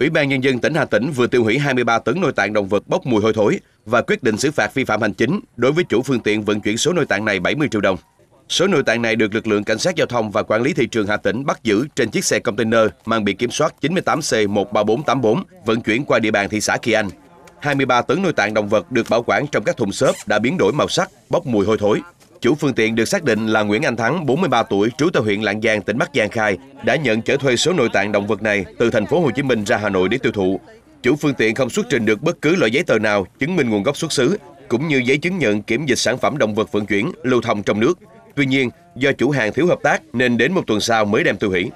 Ủy ban Nhân dân tỉnh Hà Tĩnh vừa tiêu hủy 23 tấn nội tạng động vật bốc mùi hôi thối và quyết định xử phạt vi phạm hành chính đối với chủ phương tiện vận chuyển số nội tạng này 70 triệu đồng. Số nội tạng này được lực lượng cảnh sát giao thông và quản lý thị trường Hà Tĩnh bắt giữ trên chiếc xe container mang biển kiểm soát 98C13484 vận chuyển qua địa bàn thị xã Kỳ Anh. 23 tấn nội tạng động vật được bảo quản trong các thùng xốp đã biến đổi màu sắc, bốc mùi hôi thối. Chủ phương tiện được xác định là Nguyễn Anh Thắng, 43 tuổi, trú tại huyện Lạng Giang, tỉnh Bắc Giang khai, đã nhận chở thuê số nội tạng động vật này từ thành phố Hồ Chí Minh ra Hà Nội để tiêu thụ. Chủ phương tiện không xuất trình được bất cứ loại giấy tờ nào chứng minh nguồn gốc xuất xứ, cũng như giấy chứng nhận kiểm dịch sản phẩm động vật vận chuyển lưu thông trong nước. Tuy nhiên, do chủ hàng thiếu hợp tác nên đến một tuần sau mới đem tiêu hủy.